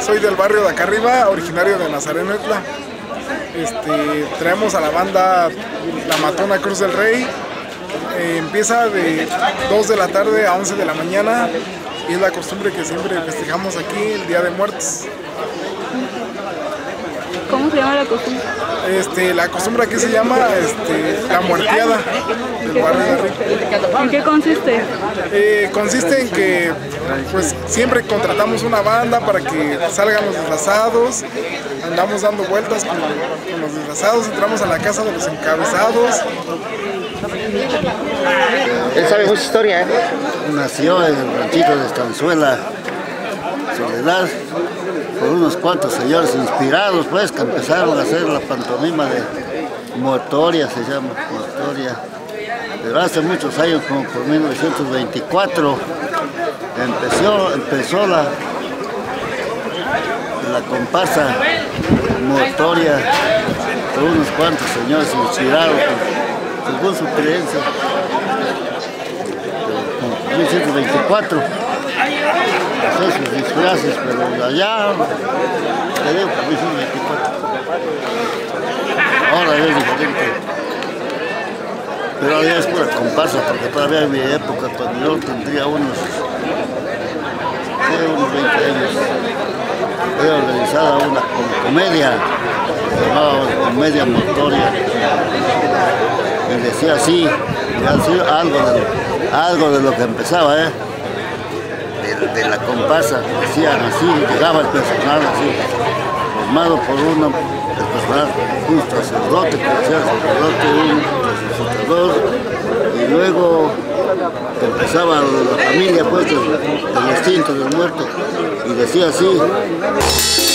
Soy del barrio de acá arriba, originario de Nazareno Etla. Este, traemos a la banda La Matona Cruz del Rey. Eh, empieza de 2 de la tarde a 11 de la mañana y es la costumbre que siempre festejamos aquí el Día de Muertos. ¿Cómo se llama la costumbre? Este, la costumbre aquí se llama este, la muerteada del barrio de. ¿En qué consiste? Eh, consiste en que pues siempre contratamos una banda para que salgan los disfrazados, andamos dando vueltas con, con los disfrazados, entramos a la casa de los encabezados. Él sabe mucha historia, ¿eh? Nació en el ranchito de Estanzuela, Soledad, por unos cuantos señores inspirados, pues, que empezaron a hacer la pantomima de Mortoria, se llama, Mortoria. Pero hace muchos años, como por 1924, empezó, empezó la, la comparsa Mortoria por unos cuantos señores inspirados, pues, según su creencia. Como 1924 hacer sus disfraces, pero allá, te digo, 1924. Ahora es diferente. Pero allá es pura comparsa, porque todavía en mi época, cuando yo tendría unos, unos 20 años, había organizada una com- comedia, se llamaba Comedia Motoria, y decía así, algo de, algo de lo que empezaba, ¿eh? De, la comparsa, decían así, llegaba el personal así, formado por uno, el personal, un sacerdote, que sacerdote, un resucitador, y luego empezaba la familia pues del, del instinto del muerto, y decía así,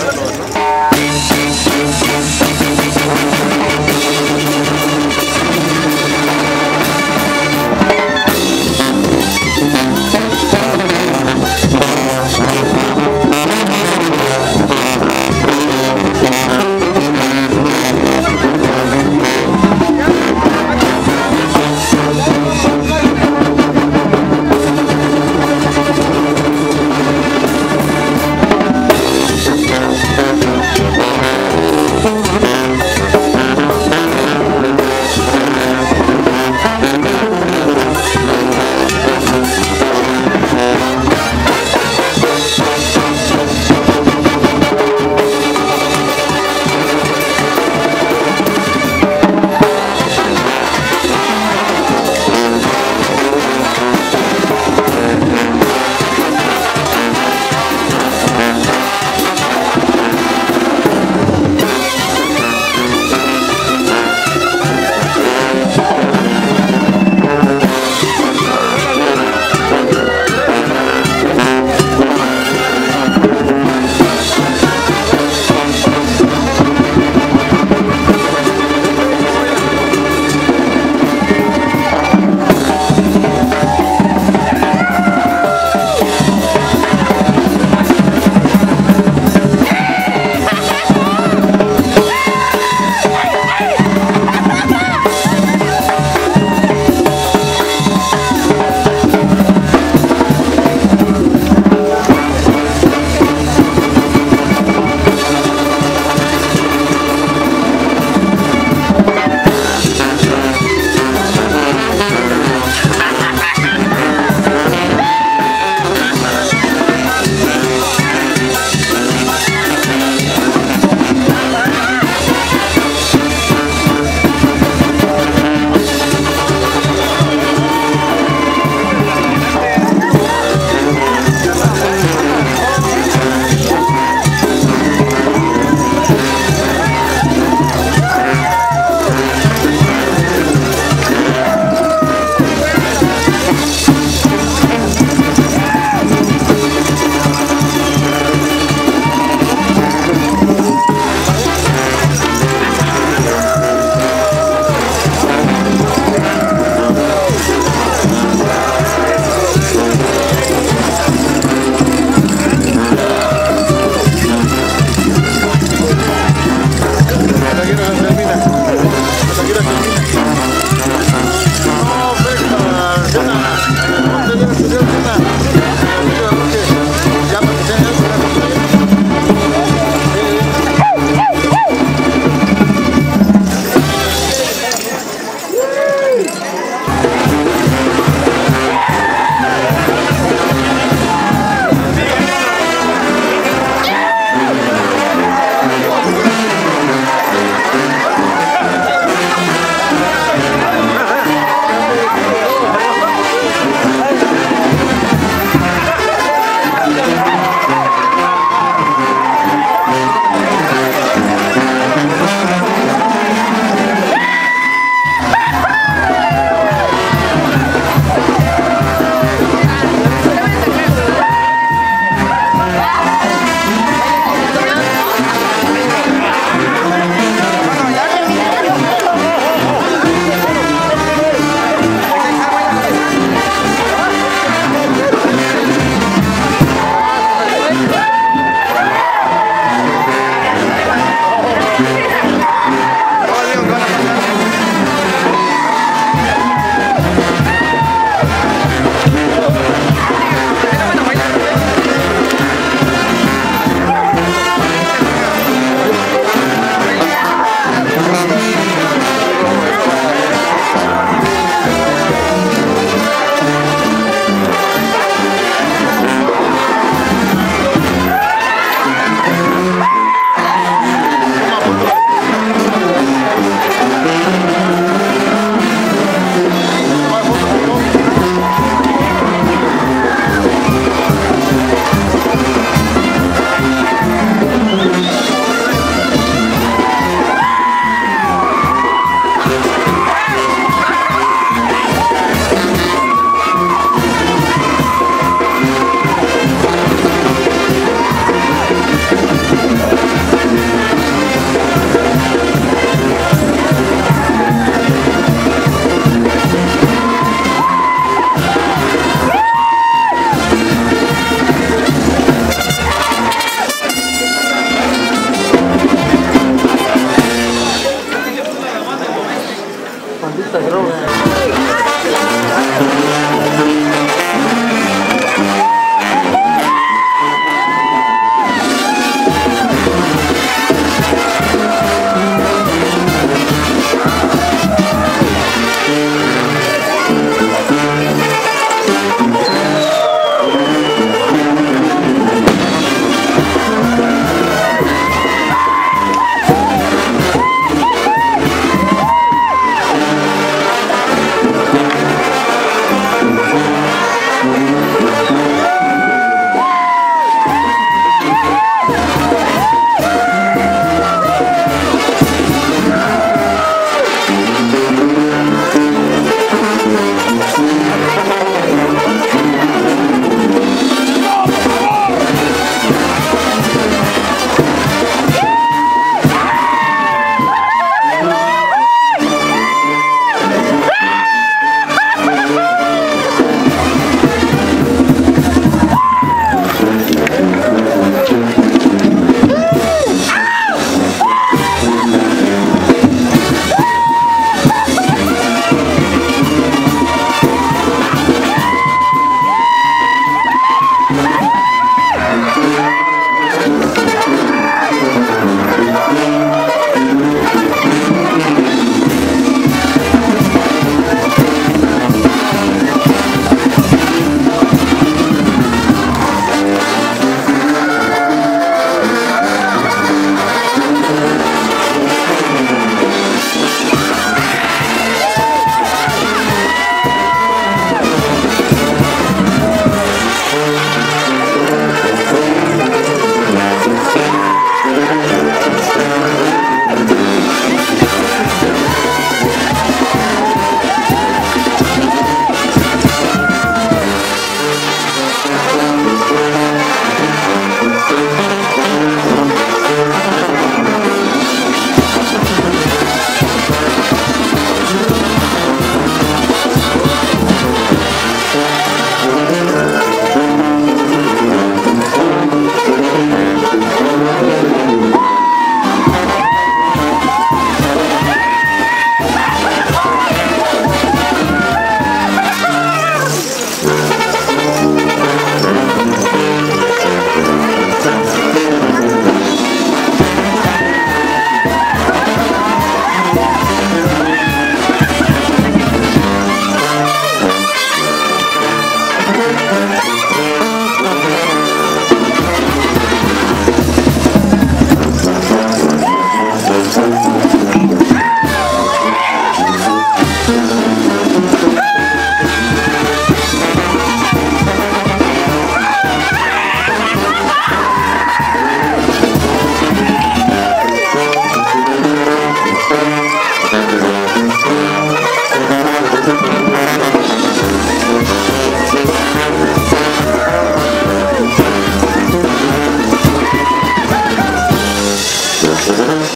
ಹೇಳೋದು